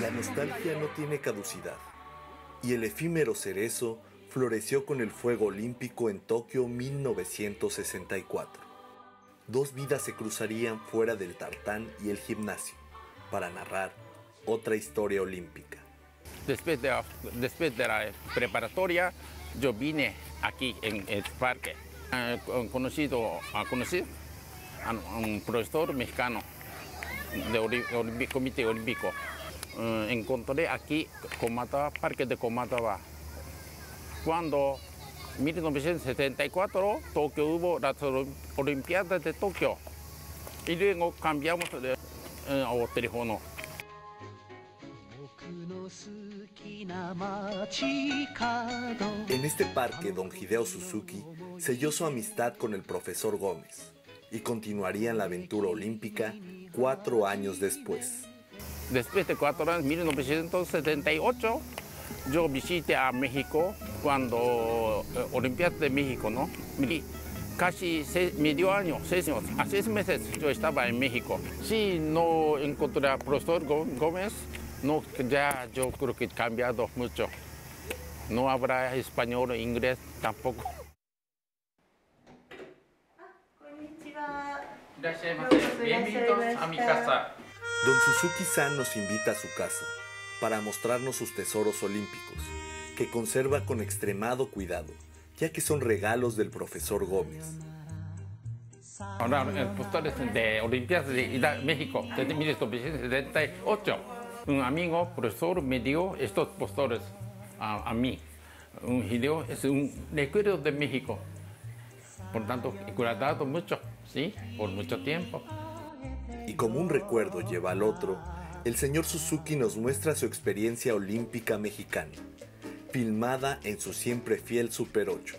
La nostalgia no tiene caducidad y el efímero cerezo floreció con el fuego olímpico en Tokio 1964. Dos vidas se cruzarían fuera del tartán y el gimnasio para narrar otra historia olímpica. Después de, después de la preparatoria, yo vine aquí en el parque. He conocido, a conocido a un profesor mexicano del Comité Olímpico. Eh, encontré aquí Comata, Parque de Comatawa. Cuando en 1974 Tokio hubo las Olimpiadas de Tokio y luego cambiamos de, eh, teléfono. En este parque, don Hideo Suzuki selló su amistad con el profesor Gómez y continuarían la aventura olímpica cuatro años después. Después de cuatro años, 1978, yo visité a México cuando eh, Olimpiadas de México, ¿no? Casi medio año, seis a seis meses yo estaba en México. Si no encontré al profesor Gómez, no, ya yo creo que ha cambiado mucho. No habrá español o inglés tampoco. Bienvenidos a mi casa. Don Suzuki-san nos invita a su casa para mostrarnos sus tesoros olímpicos, que conserva con extremado cuidado, ya que son regalos del profesor Gómez. Ahora, postores de Olimpiadas de México, desde 1978. Un amigo, profesor, me dio estos postores a, a mí. Un video es un recuerdo de México. Por tanto, he cuidado mucho, ¿sí? Por mucho tiempo. Y como un recuerdo lleva al otro, el señor Suzuki nos muestra su experiencia olímpica mexicana, filmada en su siempre fiel Super 8,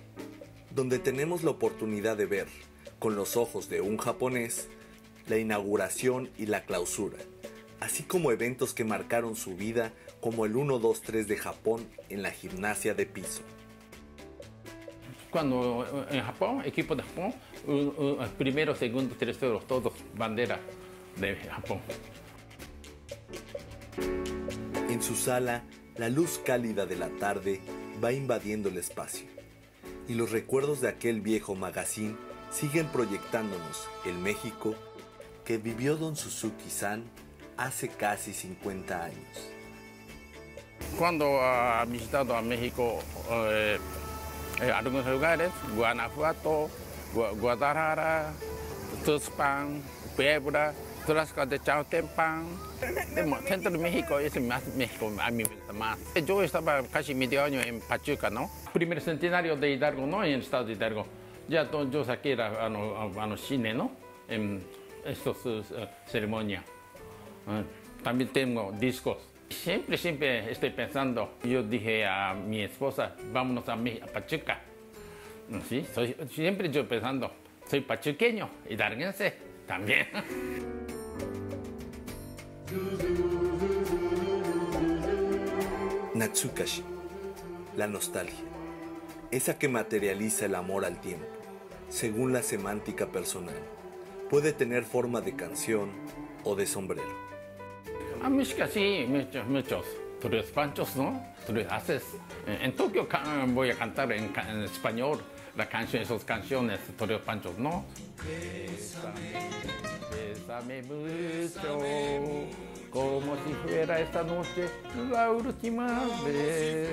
donde tenemos la oportunidad de ver, con los ojos de un japonés, la inauguración y la clausura, así como eventos que marcaron su vida como el 1-2-3 de Japón en la gimnasia de piso. Cuando eh, en Japón, equipo de Japón, primero, segundo, tercero, todos bandera de Japón. En su sala, la luz cálida de la tarde va invadiendo el espacio y los recuerdos de aquel viejo magazine siguen proyectándonos el México que vivió don Suzuki-san hace casi 50 años. Cuando ha visitado a México eh, en algunos lugares, Guanajuato, Guadalajara, Tuxpan, Puebla, Tlaxcala de Chautempan, centro de México es más México, a mí me gusta más. Yo estaba casi medio año en Pachuca, ¿no? Primer centenario de Hidalgo, ¿no? En el estado de Hidalgo. Ya yo saqué a, los cine, ¿no? En estas uh, ceremonias. Uh, también tengo discos. Siempre, siempre estoy pensando. Yo dije a mi esposa, vámonos a, a Pachuca. Sí, soy, siempre yo pensando, soy pachuqueño, hidalguense también. Natsukashi, la nostalgia, esa que materializa el amor al tiempo, según la semántica personal, puede tener forma de canción o de sombrero. A música sí, muchos, muchos. Tú panchos, ¿no? Tú haces. En Tokio voy a cantar en, español la canción, esas canciones, Tú panchos, ¿no? Bésame mucho, como si fuera esta noche la última vez.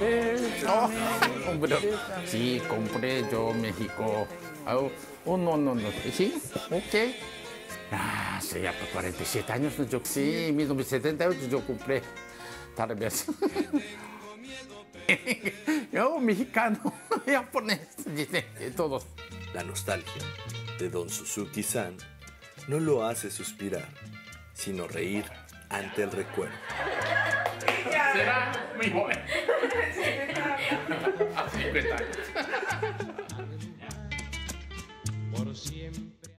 Bésame, oh, sí, compré yo México. Oh, no, no, no. ¿Sí? Ok. Ah, sí, ya por 47 años, yo sí, en 1978 yo compré, tal vez. yo, mexicano, japonés, dice, todos. La nostalgia de Don Suzuki-san no lo hace suspirar, sino reír ante el recuerdo. Será muy joven. A 50 años.